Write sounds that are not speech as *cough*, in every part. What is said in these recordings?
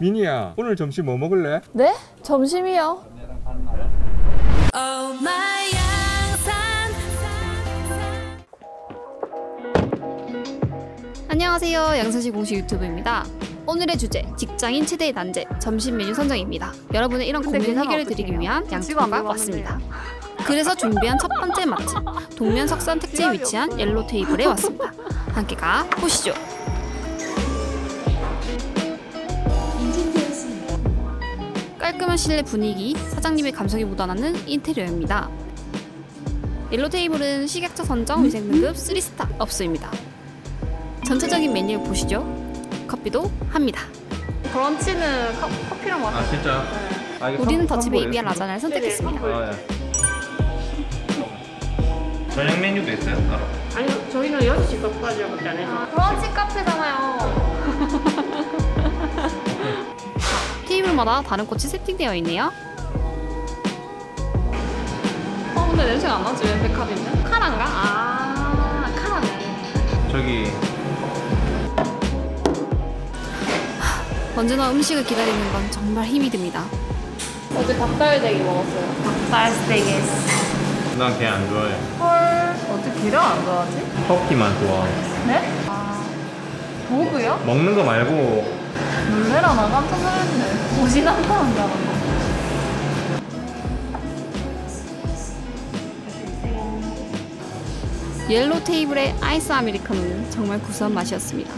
미니야 오늘 점심 뭐 먹을래? 네? 점심이요. 안녕하세요. 양산시 공식 유튜브입니다. 오늘의 주제 직장인 최대의 난제 점심 메뉴 선정입니다. 여러분의 이런 고민 어떻게 드리기? 위한 들어갔는데. 왔습니다. 그래서 준비한 첫 번째 맛집 동면 석산 택지에 위치한 옐로 테이블에 왔습니다. 함께 가 보시죠. 깔끔한 실내 분위기, 사장님의 감성이 묻어나는 인테리어입니다. 옐로 테이블은 식약처 선정 위생 등급 3스타 업소입니다. 전체적인 메뉴를 보시죠. 커피도 합니다. 브런치는 커, 커피랑 마셔. 아 진짜? 아, 이거 우리는 선- 더치 베이비와 선보여요? 라자냐를 선택했습니다. 아, 예. 저녁 메뉴도 있어요 따로? 아니요, 저희는 6시 거까지밖에 안 해서. 브런치 카페잖아요. 테이블마다 다른 꽃이 세팅되어 있네요. 어, 근데 냄새가 안 나지, 왜 백합인데? 카란가? 아, 카라네. 저기 언제나 음식을 기다리는 건 정말 힘이 듭니다. 어제 닭달대기 먹었어요. 닭달 스테이크. 난 걔 안 좋아해 헐. 어제 계란 안 좋아하지? 터키만 좋아해 네? 아. 도구요? 먹는 거 말고 놀래라, 나 깜짝 놀랐네. 오지난 사람 줄 알았네. 옐로 테이블의 아이스 아메리카노는 정말 구수한 맛이었습니다.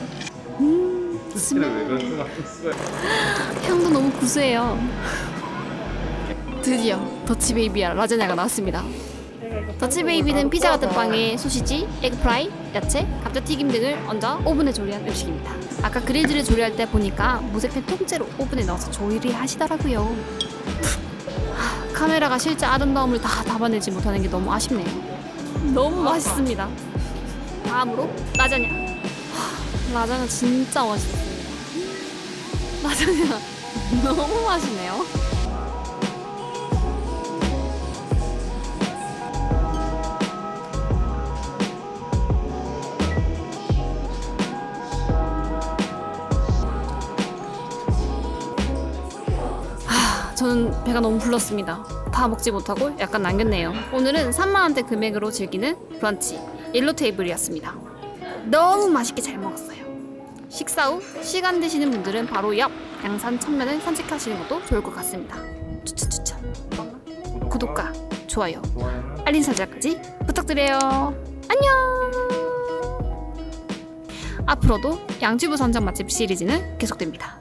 음, 스멜. 향도 너무 구수해요. 드디어 더치베이비와 라자냐가 나왔습니다. 더치베이비는 피자 같은 빵에 소시지, 에그프라이, 야채, 감자튀김 등을 얹어 오븐에 조리한 음식입니다. 아까 그릴즈를 조리할 때 보니까 무쇠팬 통째로 오븐에 넣어서 조리를 하시더라고요. 하, 카메라가 실제 아름다움을 다 담아내지 못하는 게 너무 아쉽네요. 너무 맛있습니다. 다음으로 라자냐. 하, 라자냐 진짜 맛있었어요. 라자냐 *laughs* 너무 맛있네요. 저는 배가 너무 불렀습니다. 다 먹지 못하고 약간 남겼네요. 오늘은 3만원대 금액으로 즐기는 브런치 옐로 테이블이었습니다. 너무 맛있게 잘 먹었어요. 식사 후 시간 되시는 분들은 바로 옆 양산 천면을 산책하시는 것도 좋을 것 같습니다. 추천 추천. 구독과 좋아요, 알림 설정까지 부탁드려요. 안녕. 앞으로도 양주부 선정 맛집 시리즈는 계속됩니다.